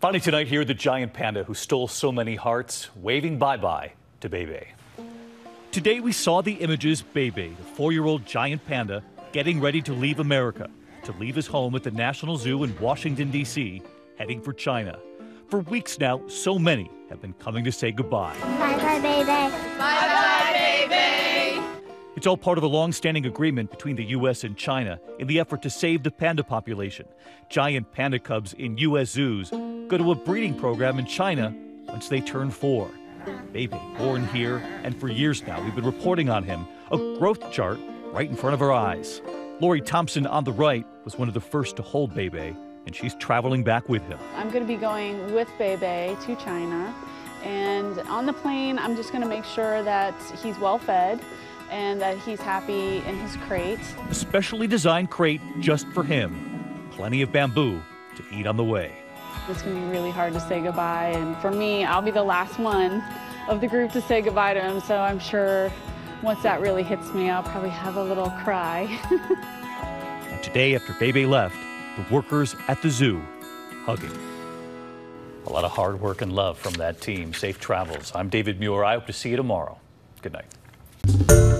Finally tonight, here the giant panda who stole so many hearts, waving bye-bye to Bei Bei. Today we saw the images Bei Bei, the four-year-old giant panda, getting ready to leave America, to leave his home at the National Zoo in Washington, D.C., heading for China. For weeks now, so many have been coming to say goodbye. Bye bye, baby. Bye bye, baby. It's all part of a long-standing agreement between the U.S. and China in the effort to save the panda population. Giant panda cubs in U.S. zoos go to a breeding program in China once they turn four. Bei Bei, born here, and for years now we've been reporting on him, a growth chart right in front of our eyes. Laurie Thompson on the right was one of the first to hold Bei Bei, and she's traveling back with him. I'm going to be going with Bei Bei to China, and on the plane, I'm just going to make sure that he's well fed and that he's happy in his crate. A specially designed crate just for him. Plenty of bamboo to eat on the way. It's going to be really hard to say goodbye, and for me, I'll be the last one of the group to say goodbye to him, so I'm sure once that really hits me, I'll probably have a little cry. and today, after Bei Bei left, the workers at the zoo hugging. A lot of hard work and love from that team. Safe travels. I'm David Muir. I hope to see you tomorrow. Good night.